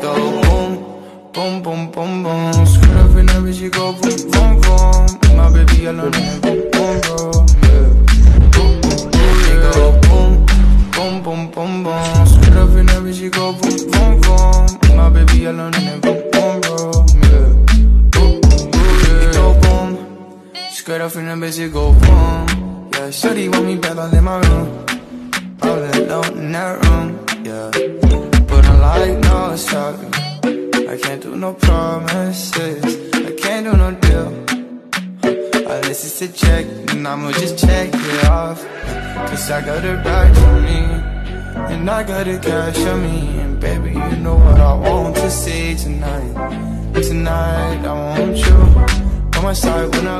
go boom, boom, boom, boom, boom. Skirt up in every she go boom, boom, boom. My baby, I learned it, boom, boom, boom, yeah. Boom, boom, boom, they go boom, boom, boom, boom, boom. Skirt up in every she go boom, boom, boom. My baby, I learned it, boom, boom, boom, yeah. Boom, boom, boom, they go boom. Skirt up in every she go boom. Yeah, shorty want me bad all in my room, all alone in that room, yeah. Put on light. I can't do no promises. I can't do no deal. Unless it's a check, then I'ma just check it off. Cause I got it back for me. And I got the cash on me. And baby, you know what I want to see tonight. Tonight, I want you on my side when I